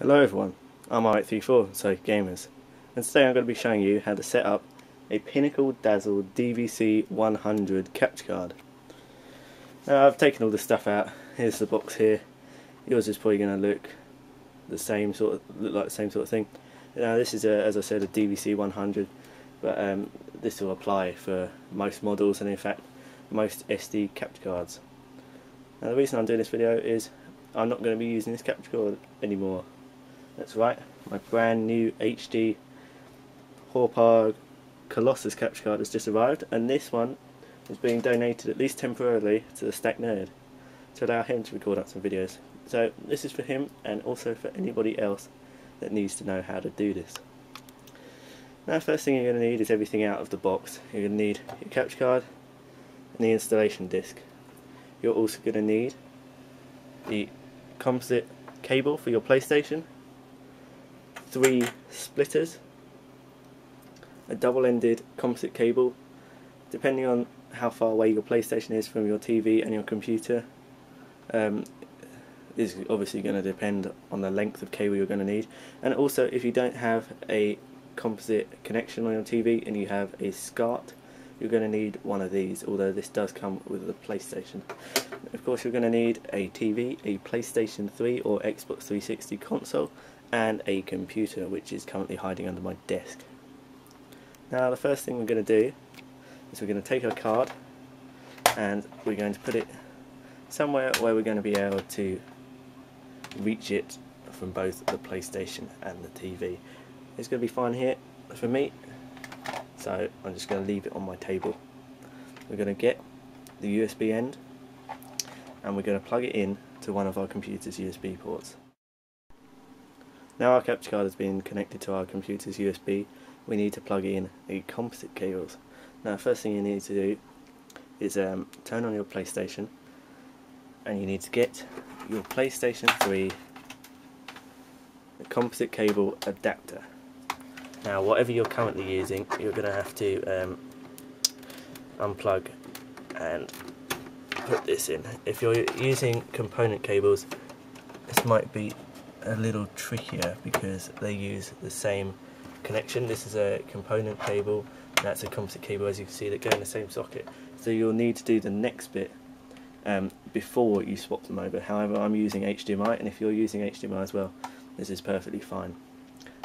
Hello everyone, I'm R834, so gamers, and today I'm going to be showing you how to set up a Pinnacle Dazzle DVC 100 capture card. Now I've taken all the stuff out, here's the box here, yours is probably going to look the same sort of, look like the same sort of thing. Now this is a, as I said a DVC 100, but um, this will apply for most models and in fact most SD capture cards. Now the reason I'm doing this video is I'm not going to be using this capture card anymore. That's right, my brand new HD Hauppauge Colossus capture card has just arrived and this one is being donated at least temporarily to the Stack Nerd to allow him to record up some videos. So this is for him and also for anybody else that needs to know how to do this. Now first thing you're going to need is everything out of the box. You're going to need your capture card and the installation disc. You're also going to need the composite cable for your PlayStation three splitters, a double-ended composite cable, depending on how far away your PlayStation is from your TV and your computer, um, is obviously going to depend on the length of cable you're going to need. And also, if you don't have a composite connection on your TV and you have a SCART, you're going to need one of these, although this does come with the PlayStation. Of course, you're going to need a TV, a PlayStation 3 or Xbox 360 console, and a computer which is currently hiding under my desk. Now the first thing we're going to do is we're going to take our card and we're going to put it somewhere where we're going to be able to reach it from both the PlayStation and the TV. It's going to be fine here for me so I'm just going to leave it on my table. We're going to get the USB end and we're going to plug it in to one of our computer's USB ports. Now our capture card has been connected to our computer's USB, we need to plug in the composite cables. Now first thing you need to do is um, turn on your PlayStation and you need to get your PlayStation 3 composite cable adapter. Now whatever you're currently using you're going to have to um, unplug and put this in. If you're using component cables this might be a little trickier because they use the same connection. This is a component cable, that's a composite cable as you can see that go in the same socket. So you'll need to do the next bit um, before you swap them over. However, I'm using HDMI and if you're using HDMI as well, this is perfectly fine.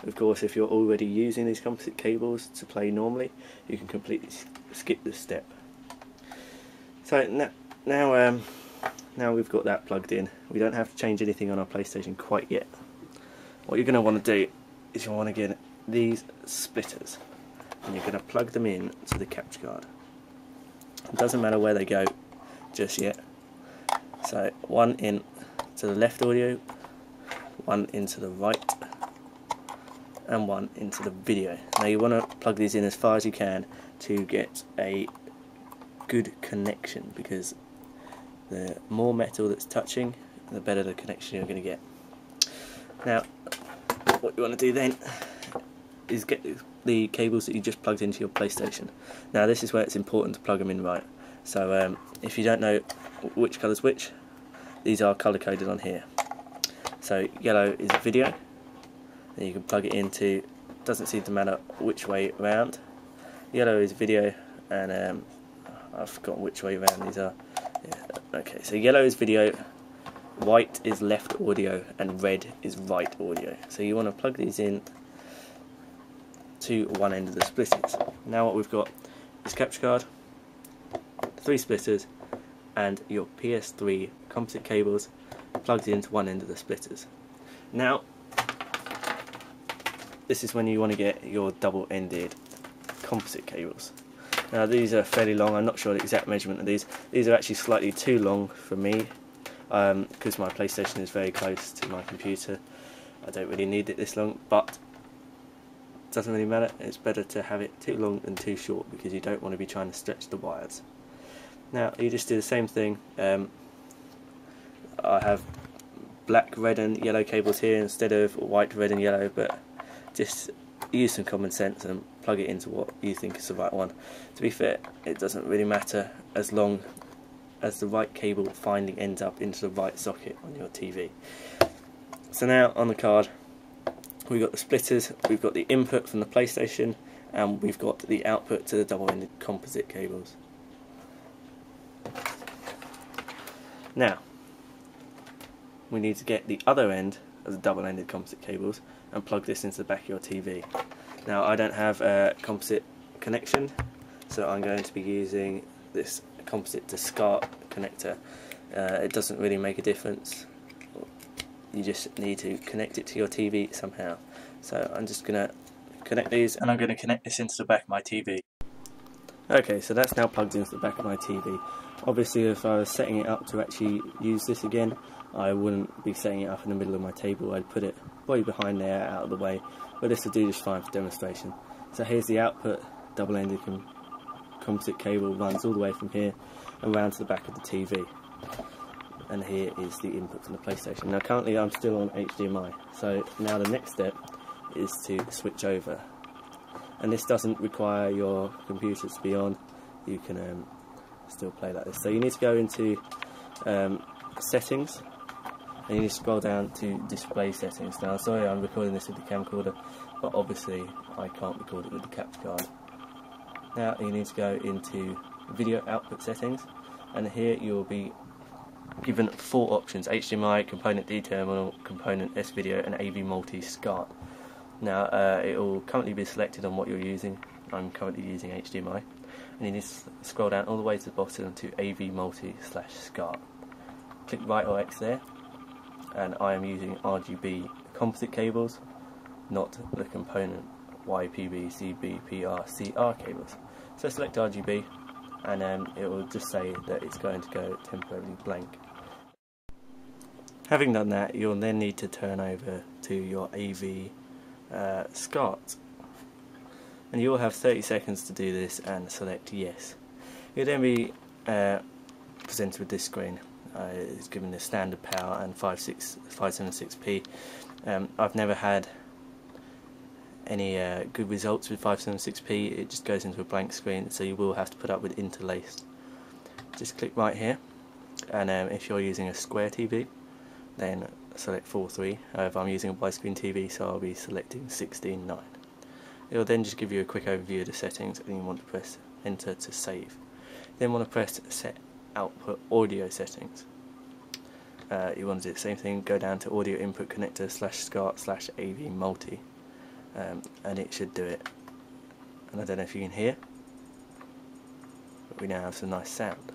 Of course, if you're already using these composite cables to play normally, you can completely skip this step. So now, now um, now we've got that plugged in we don't have to change anything on our PlayStation quite yet. What you're going to want to do is you want to get these splitters and you're going to plug them in to the capture card. It doesn't matter where they go just yet. So one in to the left audio one into the right and one into the video. Now you want to plug these in as far as you can to get a good connection because the more metal that's touching the better the connection you're going to get. Now what you want to do then is get the cables that you just plugged into your PlayStation. Now this is where it's important to plug them in right. So um, if you don't know which colour is which these are colour coded on here. So yellow is video. And you can plug it into doesn't seem to matter which way around. Yellow is video and um, I've forgotten which way around these are Okay, so yellow is video, white is left audio, and red is right audio. So you want to plug these in to one end of the splitters. Now what we've got is capture card, three splitters, and your PS3 composite cables plugged into one end of the splitters. Now, this is when you want to get your double-ended composite cables. Now these are fairly long, I'm not sure the exact measurement of these. These are actually slightly too long for me because um, my PlayStation is very close to my computer. I don't really need it this long, but it doesn't really matter. It's better to have it too long than too short because you don't want to be trying to stretch the wires. Now you just do the same thing. Um, I have black, red and yellow cables here instead of white, red and yellow, but just use some common sense and plug it into what you think is the right one. To be fair, it doesn't really matter as long as the right cable finding ends up into the right socket on your TV. So now on the card, we've got the splitters, we've got the input from the PlayStation, and we've got the output to the double-ended composite cables. Now, we need to get the other end of the double-ended composite cables and plug this into the back of your TV. Now I don't have a composite connection so I'm going to be using this composite to SCART connector. Uh, it doesn't really make a difference you just need to connect it to your TV somehow. So I'm just going to connect these and I'm going to connect this into the back of my TV. Okay, so that's now plugged into the back of my TV. Obviously if I was setting it up to actually use this again, I wouldn't be setting it up in the middle of my table, I'd put it way behind there, out of the way, but this will do just fine for demonstration. So here's the output, double-ended com composite cable runs all the way from here and round to the back of the TV. And here is the input from the PlayStation. Now currently I'm still on HDMI, so now the next step is to switch over. And this doesn't require your computer to be on, you can um, still play like this. So you need to go into um, settings and you need to scroll down to display settings. Now sorry I'm recording this with the camcorder but obviously I can't record it with the capture card. Now you need to go into video output settings and here you'll be given four options HDMI, component D terminal, component S video and AV multi SCART. Now uh, it will currently be selected on what you're using. I'm currently using HDMI and you need to scroll down all the way to the bottom to AV multi slash SCART. Click right or X there and I am using RGB composite cables not the component YPB, CB, PR, CR cables. So select RGB and um, it will just say that it's going to go temporarily blank. Having done that you'll then need to turn over to your AV uh, SCART and you will have 30 seconds to do this and select yes. You'll then be uh, presented with this screen. Uh, it's given the standard power and 576p. Um, I've never had any uh, good results with 576p it just goes into a blank screen so you will have to put up with interlaced. Just click right here and um, if you're using a square TV then select 4.3 however I'm using a widescreen TV so I'll be selecting 16.9 it will then just give you a quick overview of the settings and you want to press enter to save. Then want to press set output audio settings. Uh, you want to do the same thing go down to audio input connector slash SCART slash AV multi um, and it should do it. And I don't know if you can hear but we now have some nice sound.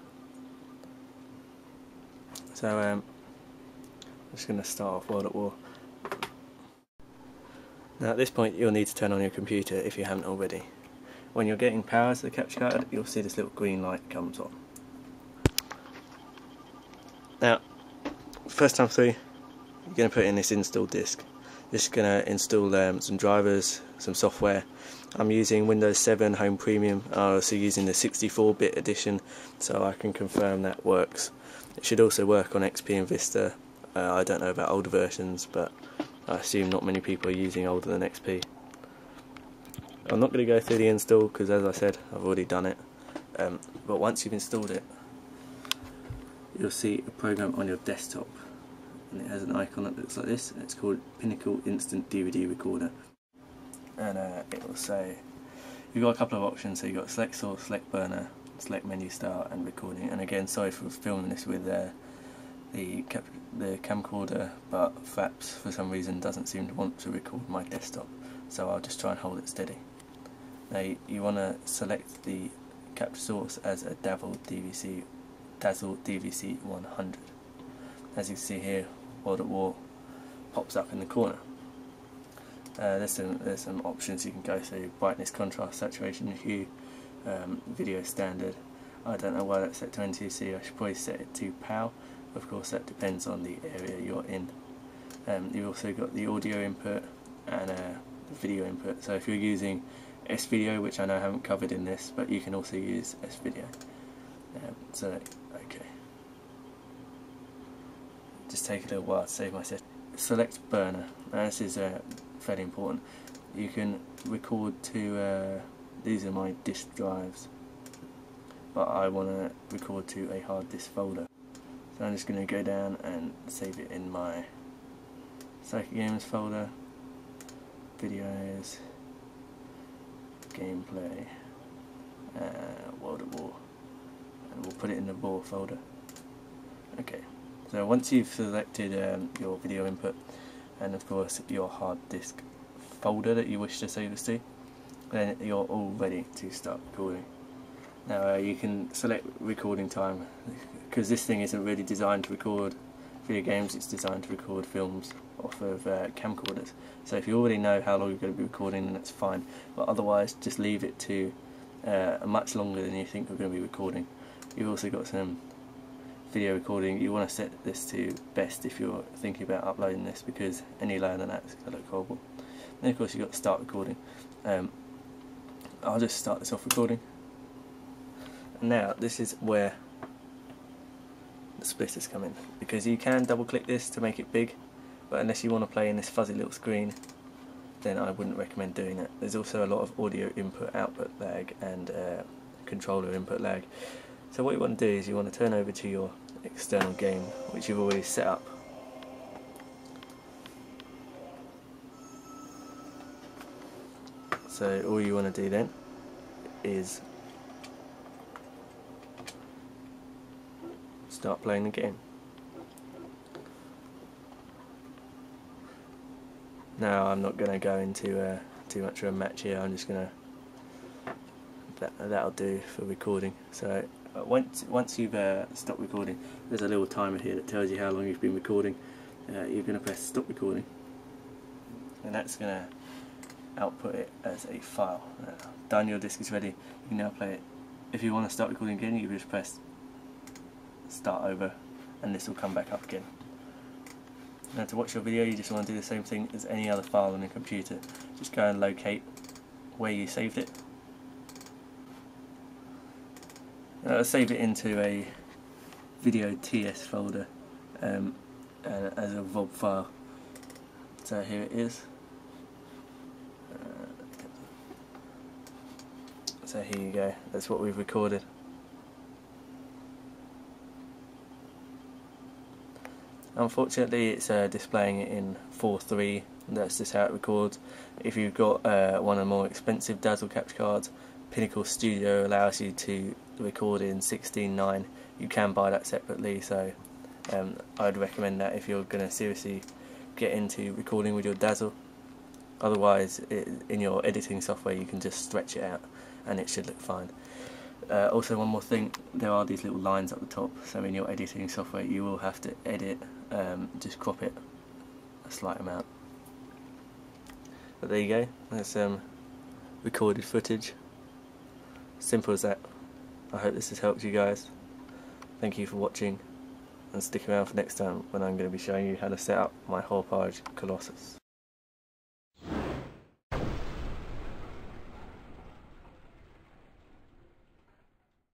So um, I'm just going to start off World at War now at this point you'll need to turn on your computer if you haven't already. When you're getting power to the capture card you'll see this little green light comes on now first time through you're going to put in this install disk This is going to install um, some drivers, some software. I'm using Windows 7 Home Premium, I'm also using the 64-bit edition, so I can confirm that works. It should also work on XP and Vista. Uh, I don't know about older versions, but I assume not many people are using older than XP. I'm not going to go through the install because, as I said, I've already done it. Um, but once you've installed it, you'll see a program on your desktop and it has an icon that looks like this it's called Pinnacle Instant DVD Recorder. And uh, it will say you've got a couple of options. So you've got select source, select burner, select menu start and recording. And again sorry for filming this with uh, the, the camcorder but Fraps for some reason doesn't seem to want to record my desktop. So I'll just try and hold it steady. Now you want to select the capture source as a Dazzle DVC Dazzle DVC 100 as you see here World at War pops up in the corner. Uh, there's some there's some options you can go through: brightness, contrast, saturation, hue, um, video standard. I don't know why that's set to NTSC. I should probably set it to PAL. Of course, that depends on the area you're in. Um, you've also got the audio input and uh, the video input. So if you're using S video, which I know I haven't covered in this, but you can also use S video. Um, so okay just take a little while to save my. Select burner. Now this is uh, fairly important. You can record to, uh, these are my disk drives, but I want to record to a hard disk folder. So I'm just going to go down and save it in my Psychic Games folder, videos, gameplay, uh, World at War, and we'll put it in the War folder. Okay, so once you've selected um, your video input and of course your hard disk folder that you wish to save this to, then you're all ready to start recording. Now uh, you can select recording time because this thing isn't really designed to record video games, it's designed to record films off of uh, camcorders. So if you already know how long you're going to be recording then that's fine, but otherwise just leave it to uh, much longer than you think you're going to be recording. You've also got some video recording, you want to set this to best if you're thinking about uploading this because any lower than that is going to look horrible. Then of course you've got to start recording. Um, I'll just start this off recording. Now this is where the splitters come in because you can double click this to make it big but unless you want to play in this fuzzy little screen then I wouldn't recommend doing it. There's also a lot of audio input output lag and uh, controller input lag so what you want to do is you want to turn over to your external game which you've already set up so all you want to do then is start playing the game. Now I'm not going to go into uh, too much of a match here, I'm just going to, that, that'll do for recording. So uh, once, once you've uh, stopped recording, there's a little timer here that tells you how long you've been recording. Uh, you're going to press stop recording and that's going to output it as a file. Uh, done, your disk is ready, you can now play it. If you want to start recording again, you just press start over and this will come back up again. Now to watch your video you just want to do the same thing as any other file on your computer. Just go and locate where you saved it. Uh, save it into a video TS folder um, as a VOB file. So here it is. Uh, so here you go, that's what we've recorded. Unfortunately it's uh, displaying it in 4.3, that's just how it records. If you've got uh, one of the more expensive Dazzle capture cards, Pinnacle Studio allows you to record in 16.9. You can buy that separately, so um, I'd recommend that if you're going to seriously get into recording with your Dazzle. Otherwise, it, in your editing software you can just stretch it out and it should look fine. Uh, also one more thing, there are these little lines at the top, so in your editing software you will have to edit, um, just crop it a slight amount. But there you go, that's um, recorded footage. Simple as that. I hope this has helped you guys. Thank you for watching and stick around for next time when I'm going to be showing you how to set up my Hauppauge Colossus.